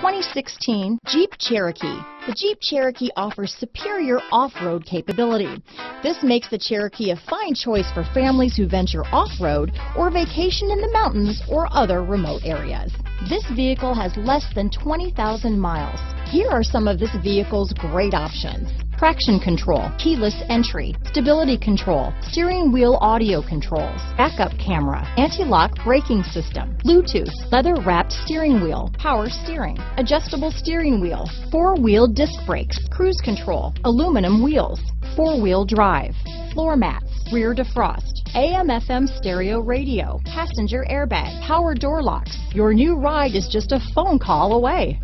2016 Jeep Cherokee. The Jeep Cherokee offers superior off-road capability. This makes the Cherokee a fine choice for families who venture off-road or vacation in the mountains or other remote areas. This vehicle has less than 20,000 miles. Here are some of this vehicle's great options traction control, keyless entry, stability control, steering wheel audio controls, backup camera, anti-lock braking system, Bluetooth, leather wrapped steering wheel, power steering, adjustable steering wheel, four-wheel disc brakes, cruise control, aluminum wheels, four-wheel drive, floor mats, rear defrost, AM FM stereo radio, passenger airbag, power door locks. Your new ride is just a phone call away.